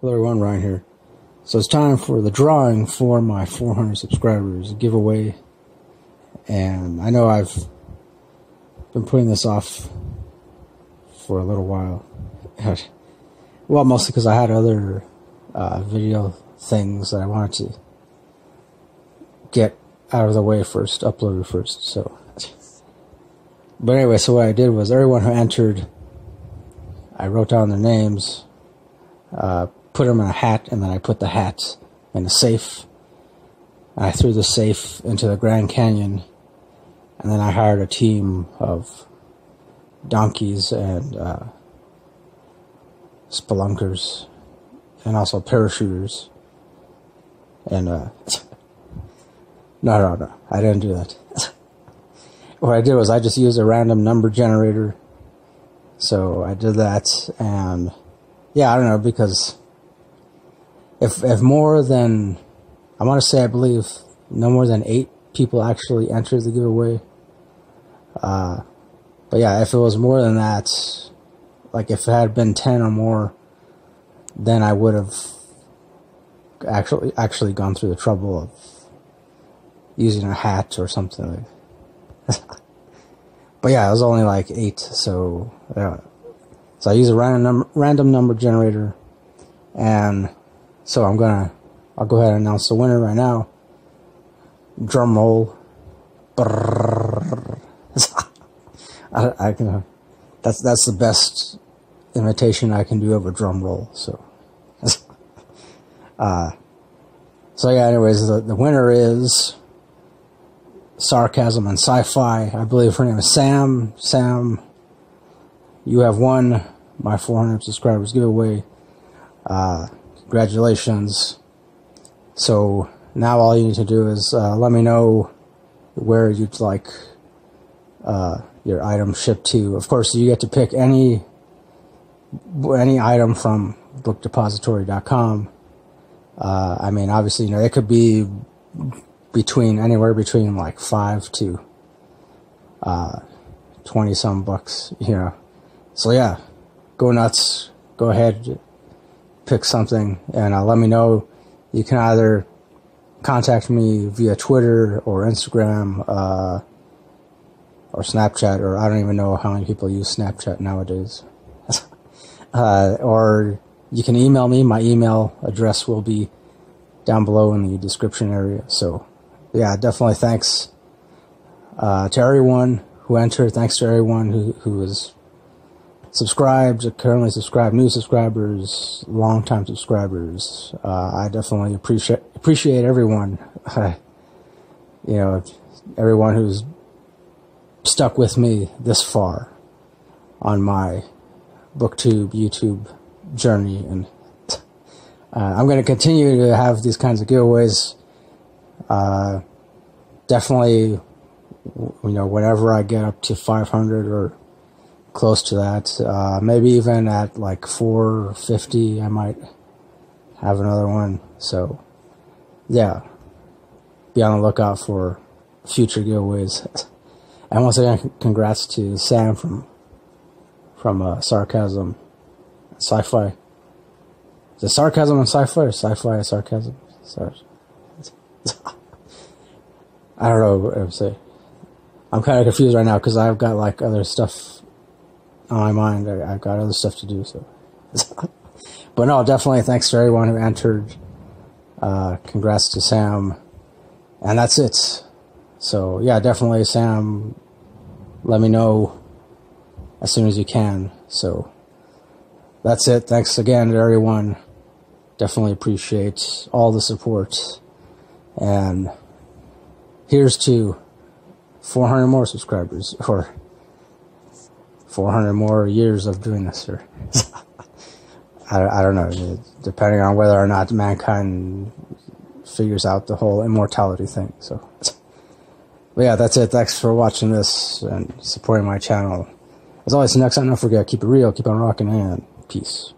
Hello everyone, Ryan here. So it's time for the drawing for my 400 subscribers giveaway. And I know I've been putting this off for a little while. well, mostly because I had other uh, video things that I wanted to get out of the way first, uploaded first. So, but anyway, so what I did was everyone who entered, I wrote down their names. Uh, put them in a hat, and then I put the hat in a safe. I threw the safe into the Grand Canyon, and then I hired a team of donkeys and uh, spelunkers, and also parachuters. And uh, no, no, no, I didn't do that. what I did was I just used a random number generator. So I did that, and yeah, I don't know because if if more than I want to say I believe no more than eight people actually entered the giveaway. Uh, but yeah, if it was more than that, like if it had been ten or more, then I would have actually actually gone through the trouble of using a hat or something. but yeah, it was only like eight, so yeah. So I use a random number, random number generator, and so I'm gonna, I'll go ahead and announce the winner right now. Drum roll. I, I can, that's that's the best imitation I can do of a drum roll. So, uh, so yeah. Anyways, the the winner is sarcasm and sci-fi. I believe her name is Sam. Sam, you have won my 400 subscribers giveaway. Uh, Congratulations. So now all you need to do is uh, let me know where you'd like uh, your item shipped to. Of course, you get to pick any any item from bookdepository.com. Uh, I mean, obviously, you know, it could be between anywhere between like five to uh, twenty some bucks. You know, so yeah, go nuts. Go ahead, pick something and uh, let me know. You can either contact me via Twitter or Instagram uh, or Snapchat, or I don't even know how many people use Snapchat nowadays. uh, or you can email me. My email address will be down below in the description area. So, yeah, definitely thanks uh, to everyone who entered. Thanks to everyone who, who was subscribed, currently subscribed, new subscribers, long-time subscribers. Uh, I definitely appreciate appreciate everyone. you know, everyone who's stuck with me this far on my booktube YouTube journey, and uh, I'm going to continue to have these kinds of giveaways. Uh, definitely, you know, whenever I get up to 500 or close to that. Uh, maybe even at like 450, I might have another one. So, yeah, be on the lookout for future giveaways. and once again, congrats to Sam from from uh, Sarcasm Sci-Fi. Is it Sarcasm and Sci-Fi or Sci-Fi and Sarcasm? Sorry. I don't know what I'm saying. I'm kind of confused right now because I've got like other stuff on my mind. I, have got other stuff to do. So, but no, definitely thanks to everyone who entered. Uh, congrats to Sam, and that's it. So yeah, definitely Sam. Let me know as soon as you can. So that's it. Thanks again to everyone. Definitely appreciate all the support. And here's to 400 more subscribers or 400 more years of doing this, or I, I don't know, depending on whether or not mankind figures out the whole immortality thing. So, but yeah, that's it. Thanks for watching this and supporting my channel. As always, next time, don't forget, keep it real, keep on rocking, and peace.